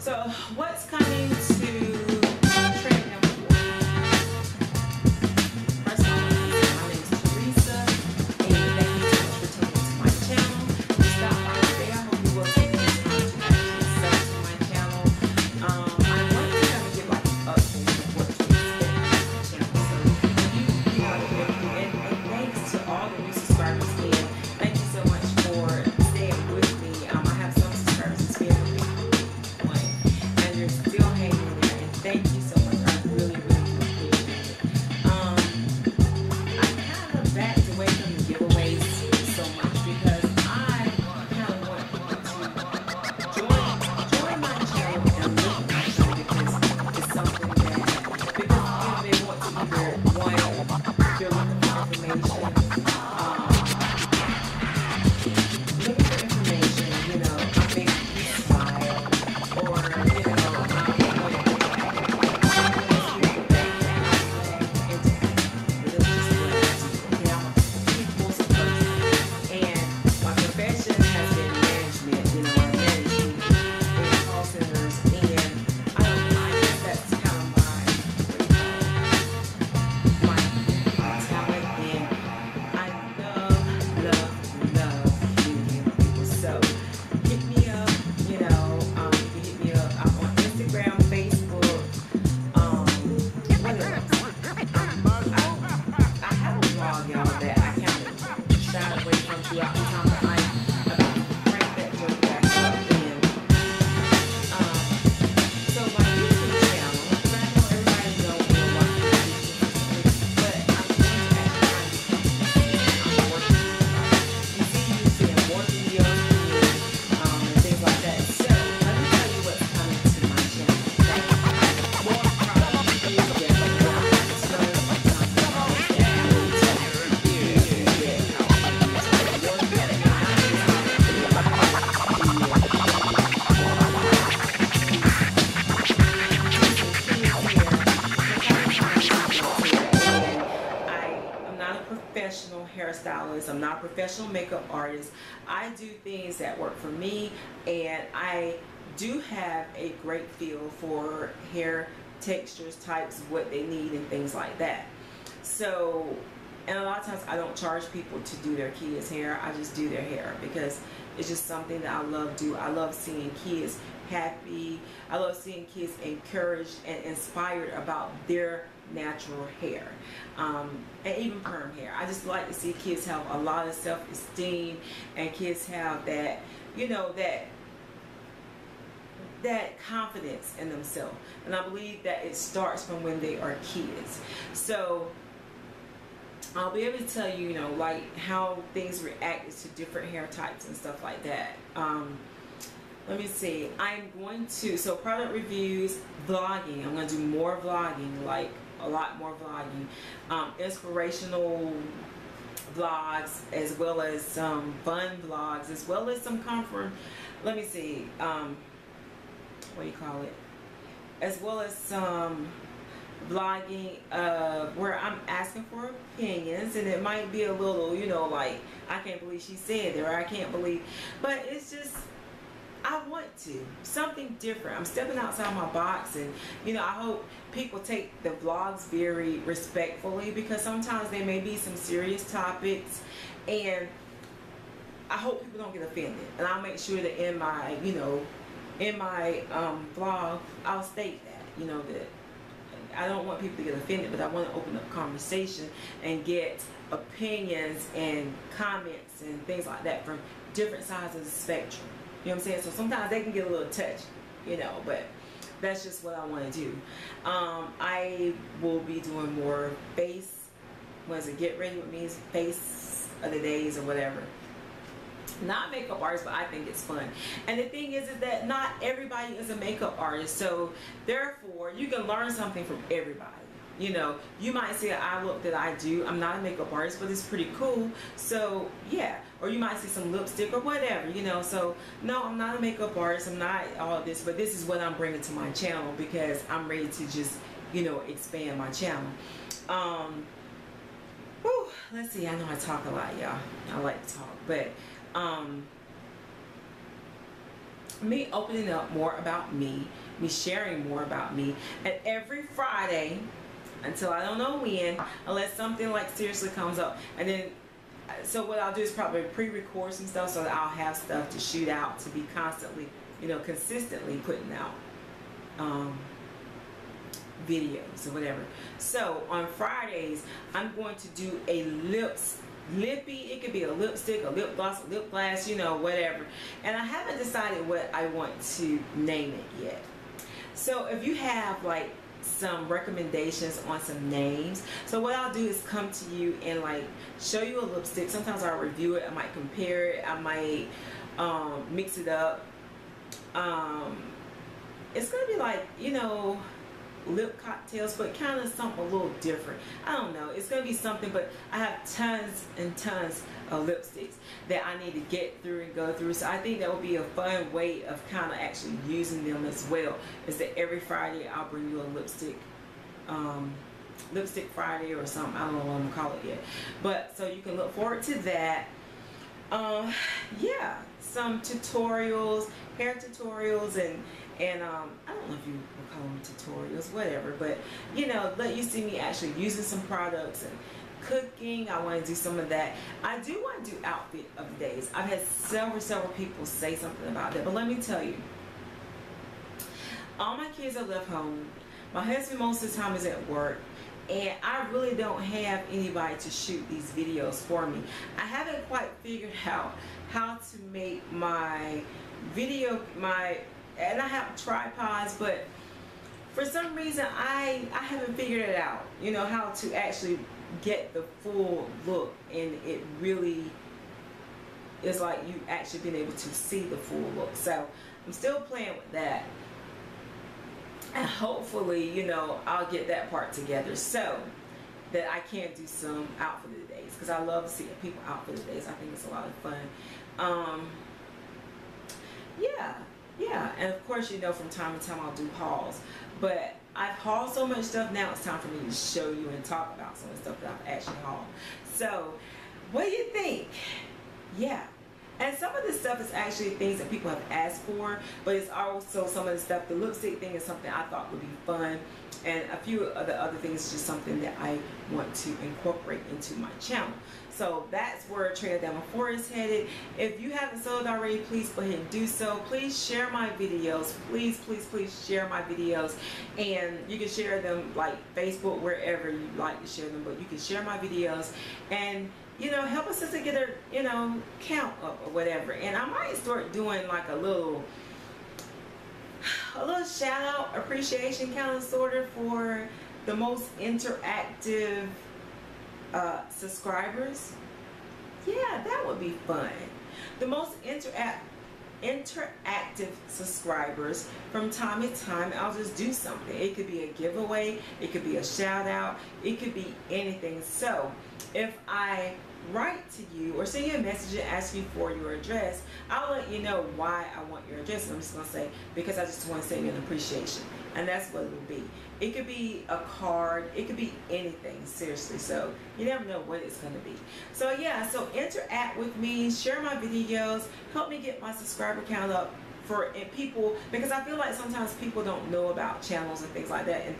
So, what's coming away from the time, not a professional hairstylist. I'm not a professional makeup artist. I do things that work for me, and I do have a great feel for hair textures, types, what they need, and things like that. So, and a lot of times I don't charge people to do their kids' hair. I just do their hair because it's just something that I love do. I love seeing kids happy. I love seeing kids encouraged and inspired about their natural hair um, and even perm hair. I just like to see kids have a lot of self-esteem and kids have that, you know, that that confidence in themselves. And I believe that it starts from when they are kids. So I'll be able to tell you, you know, like how things react to different hair types and stuff like that. Um, let me see. I'm going to, so product reviews, vlogging. I'm going to do more vlogging, like a lot more vlogging. Um, inspirational vlogs, as well as some fun vlogs, as well as some comfort. Let me see. Um, what do you call it? As well as some vlogging uh, where I'm asking for opinions, and it might be a little, you know, like I can't believe she said that, or I can't believe, but it's just I want to something different. I'm stepping outside my box, and you know, I hope people take the vlogs very respectfully because sometimes there may be some serious topics, and I hope people don't get offended. And I'll make sure that in my, you know, in my um, vlog, I'll state that, you know, that I don't want people to get offended, but I want to open up conversation and get opinions and comments and things like that from different sides of the spectrum. You know what I'm saying? So sometimes they can get a little touchy, you know, but that's just what I want to do. Um, I will be doing more face, what is it, get ready with me, face of the days or whatever. Not makeup artist, but I think it's fun. And the thing is, is that not everybody is a makeup artist. So therefore, you can learn something from everybody. You know, you might see an eye look that I do. I'm not a makeup artist, but it's pretty cool. So yeah, or you might see some lipstick or whatever. You know, so no, I'm not a makeup artist. I'm not all this, but this is what I'm bringing to my channel because I'm ready to just, you know, expand my channel. Um, whew, let's see. I know I talk a lot, y'all. I like to talk, but um, me opening up more about me, me sharing more about me. And every Friday, until I don't know when, unless something like seriously comes up. And then, so what I'll do is probably pre-record some stuff so that I'll have stuff to shoot out to be constantly, you know, consistently putting out um, videos or whatever. So on Fridays, I'm going to do a lips lippy it could be a lipstick a lip gloss a lip glass you know whatever. And I haven't decided what I want to name it yet. So if you have like some recommendations on some names so what I'll do is come to you and like show you a lipstick. Sometimes I'll review it I might compare it I might um, mix it up. Um, it's gonna be like you know lip cocktails but kind of something a little different. I don't know it's gonna be something but I have tons and tons of lipsticks that I need to get through and go through so I think that would be a fun way of kind of actually using them as well is that every Friday I'll bring you a lipstick um, lipstick Friday or something I don't know what I'm gonna call it yet. But so you can look forward to that. Um, yeah some tutorials hair tutorials and and um, I don't know if you would call them tutorials, whatever, but you know, let you see me actually using some products and cooking. I want to do some of that. I do want to do outfit of the days. I've had several, several people say something about that, but let me tell you, all my kids are left home. My husband most of the time is at work and I really don't have anybody to shoot these videos for me. I haven't quite figured out how to make my video, my and I have tripods, but for some reason I I haven't figured it out. You know how to actually get the full look, and it really is like you actually been able to see the full look. So I'm still playing with that. And hopefully, you know, I'll get that part together so that I can do some outfit of the days because I love seeing people outfit of the days. I think it's a lot of fun. Um, yeah, yeah, and of course, you know, from time to time I'll do hauls. But I've hauled so much stuff, now it's time for me to show you and talk about some of the stuff that I've actually hauled. So, what do you think? Yeah. And some of this stuff is actually things that people have asked for, but it's also some of the stuff, the lipstick thing is something I thought would be fun. And a few of the other things is just something that I want to incorporate into my channel. So that's where Trail Down 4 is headed. If you haven't sold already, please go ahead and do so. Please share my videos. Please, please, please share my videos. And you can share them like Facebook, wherever you like to share them. But you can share my videos and you know, help us to get a, you know, count up or whatever. And I might start doing like a little, a little shout out appreciation kind of sort of for the most interactive uh, subscribers, yeah, that would be fun. The most interact interactive subscribers from time to time. I'll just do something. It could be a giveaway. It could be a shout out. It could be anything. So if I write to you or send you a message and ask you for your address, I'll let you know why I want your address. I'm just to say, because I just want to send you an appreciation. And that's what it will be. It could be a card. It could be anything, seriously. So you never know what it's going to be. So yeah, so interact with me, share my videos, help me get my subscriber count up for people, because I feel like sometimes people don't know about channels and things like that. And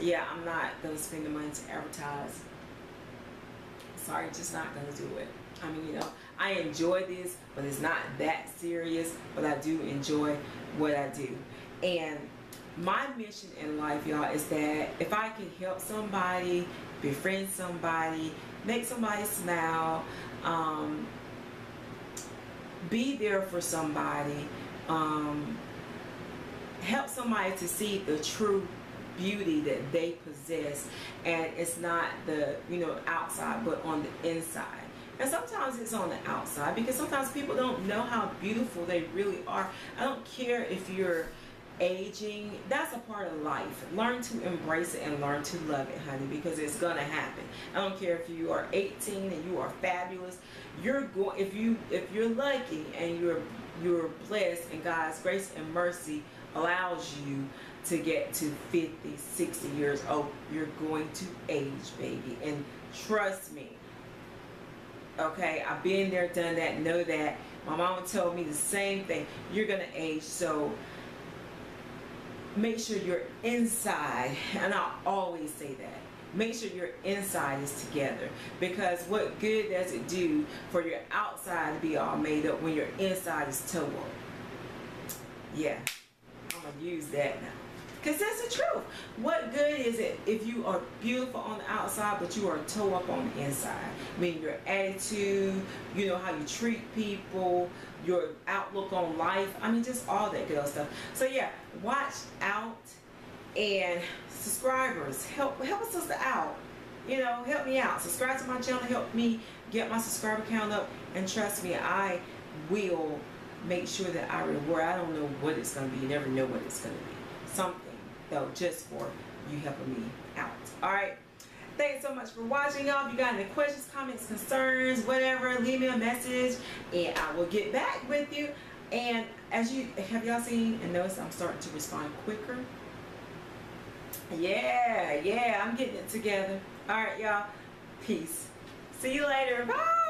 yeah, I'm not going to spend the money to advertise sorry, just not gonna do it. I mean, you know, I enjoy this, but it's not that serious, but I do enjoy what I do. And my mission in life, y'all, is that if I can help somebody, befriend somebody, make somebody smile, um, be there for somebody, um, help somebody to see the true beauty that they possess and it's not the you know outside but on the inside. And sometimes it's on the outside because sometimes people don't know how beautiful they really are. I don't care if you're aging that's a part of life. Learn to embrace it and learn to love it honey because it's gonna happen. I don't care if you are 18 and you are fabulous. You're going if you if you're lucky and you're you're blessed and god's grace and mercy allows you to get to 50, 60 years old, you're going to age, baby. And trust me, okay, I've been there, done that, know that. My mama told me the same thing. You're gonna age, so make sure your inside, and I always say that. Make sure your inside is together because what good does it do for your outside to be all made up when your inside is up? Yeah, I'm gonna use that now. Because that's the truth. What good is it if you are beautiful on the outside, but you are toe up on the inside? I mean, your attitude, you know, how you treat people, your outlook on life. I mean, just all that good old stuff. So, yeah, watch out. And subscribers, help, help a sister out. You know, help me out. Subscribe to my channel. Help me get my subscriber count up. And trust me, I will make sure that I reward. I don't know what it's going to be. You never know what it's going to be. Something though, just for you helping me out. All right. Thanks so much for watching, y'all. If you got any questions, comments, concerns, whatever, leave me a message and I will get back with you. And as you have y'all seen and noticed, I'm starting to respond quicker. Yeah, yeah, I'm getting it together. All right, y'all. Peace. See you later. Bye.